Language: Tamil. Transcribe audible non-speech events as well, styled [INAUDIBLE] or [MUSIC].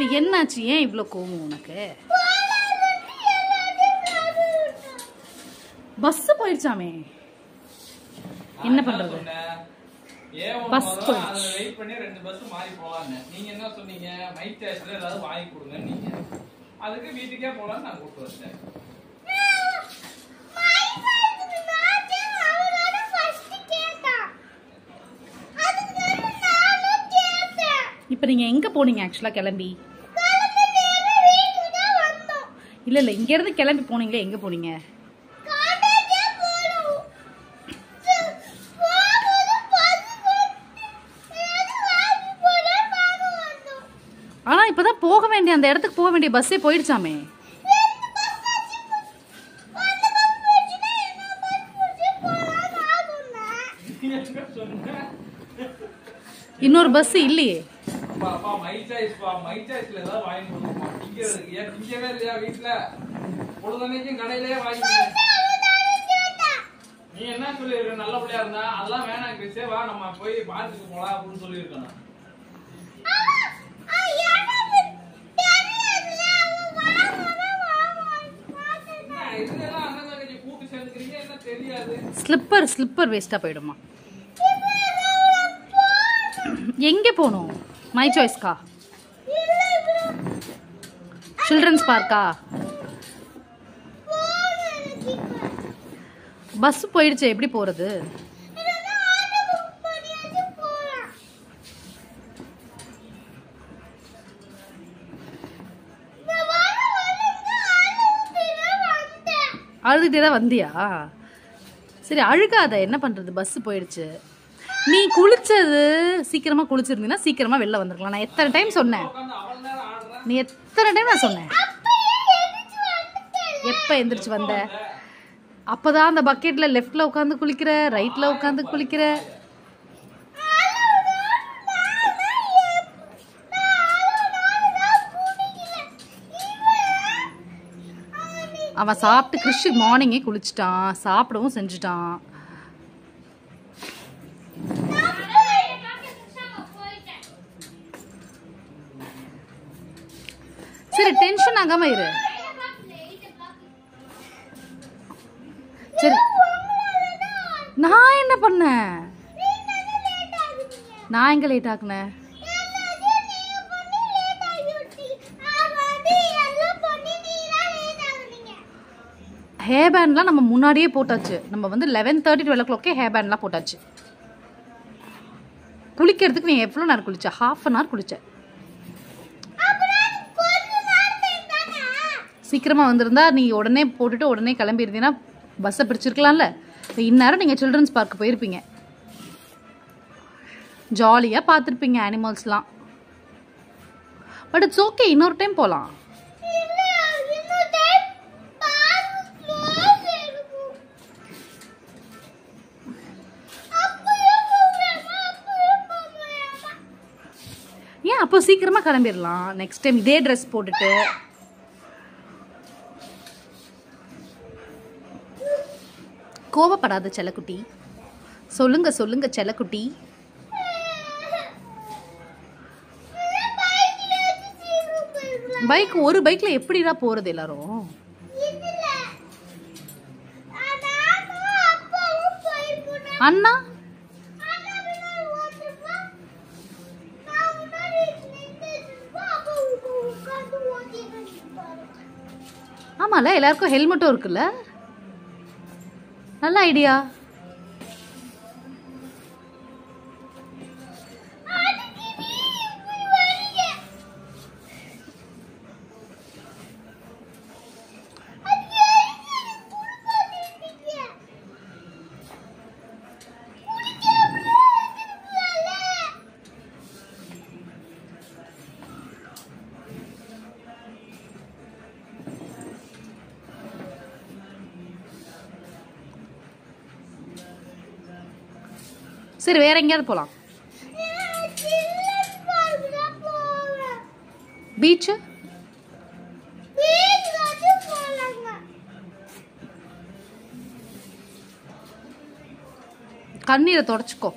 இப்போ என்னாச்சு? ஏன் இவ்வளோ கோவம் உனக்கு? பஸ் போயிடுச்சாமே என்ன பண்றது? பஸ் போயிடுச்சு. வெயிட் பண்ணி ரெண்டு பஸ் மாறி போலான்னு. நீங்க என்ன சொன்னீங்க? மைக் டேஸ்ட்ல ஏதாவது வாங்கி கொடுங்க நீங்க. அதுக்கு வீட்டுக்கே போலான்னு நான் கூப்பிட்டு வச்சேன் இப்போ நீங்க எங்க போனீங்க ஆக்சுவலா கிளம்பி? இல்ல இல்ல இங்க இருந்து கிளம்பி போனீங்களே? எங்க போனீங்க? ஆனா இப்பதான் போக வேண்டிய அந்த இடத்துக்கு போக வேண்டிய பஸ்ஸே போயிடுச்சாமே? [LAUGHS] இன்னொரு பஸ் இல்லையே? அப்பா மை சாய்ஸ் பா. மை சாய்ஸ்ல ஏதாவது வாங்கி கொடுக்குமா திங்கிறதுக்கு ஏன் திங்கவே இல்லையா வீட்டுல பொழுதன்னைக்கும் கடையிலேயே வாங்கி நீ என்ன சொல்லியிருக்க? நல்ல பிள்ளையா இருந்தா? அதெல்லாம் வேணாம் கிறிஸ்டே வா நம்ம போய் பார்த்துக்கு போலாம் அப்படின்னு சொல்லியிருக்கணும் ஸ்லிப்பர் ஸ்லிப்பர் வேஸ்டா போயிடுமா எங்க போகணும்? மை சாய்ஸ்க்கா சில்ட்ரன்ஸ் பார்க்கா பஸ் போயிடுச்சு எப்படி போறது? அழுதுகிட்டே தான் வந்தியா? சரி அழுகாத என்ன பண்றது? பஸ் போயிடுச்சு. நீ குளிச்சது சீக்கிரமா குளிச்சிருந்தீங்கன்னா சீக்கிரமா வெளில வந்திருக்கலாம். நான் எத்தனை டைம் சொன்னேன்? நீ எத்தனை டைம் நான் சொன்னேன்? எப்போ எந்திரிச்சு வந்த? அப்போதான் அந்த பக்கெட்ல லெஃப்ட்ல உட்காந்து குளிக்கிற ரைட்ல உட்காந்து குளிக்கிற. அவன் சாப்பிட்டு கிறிஷ் மார்னிங்கே குளிச்சிட்டான். சாப்பிடவும் செஞ்சுட்டான். சரி டென்ஷன் ஆகாம இரு. சரி. நான் என்ன பண்ணேன் நான் எங்க லேட் ஆக்குனேன் ஹேர் பேண்ட்லாம் நம்ம முன்னாடியே போட்டாச்சு. நம்ம வந்து லெவன் தேர்ட்டி டுவெல் ஓ கிளாக்கே ஹேர் பேண்ட்லாம் போட்டாச்சு. குளிக்கிறதுக்கு நீ எவ்வளோ நேரம் குளிச்ச? ஹாஃப் அன் ஹவர் குளிச்சேன் சீக்கிரமா வந்திருந்தா நீ உடனே போட்டுட்டு உடனே கிளம்பியிருந்தீங்கன்னா பஸ்ஸை பிடிச்சிருக்கலாம்ல. இந்நேரம் நீங்கள் சில்ட்ரன்ஸ் பார்க் போயிருப்பீங்க. ஜாலியாக பார்த்துருப்பீங்க அனிமல்ஸ்லாம் பட் இட்ஸ் ஓகே இன்னொரு டைம் போகலாம் ஏன் அப்போ சீக்கிரமா கிளம்பிடலாம் நெக்ஸ்ட் டைம் இதே ட்ரெஸ் போட்டுட்டு. கோவப்படாத செல்லக்குட்டி. சொல்லுங்க சொல்லுங்க செல்லக்குட்டி. பைக் ஒரு பைக்ல எப்படிடா போறது எல்லாரும்? அண்ணா? ஆமால எல்லாருக்கும் ஹெல்மெட்டும் இருக்குல்ல? நல்ல ஐடியா சரி வேற எங்கேயாவது போகலாம் பீச்சு கண்ணீரை தொடச்சிக்கோ.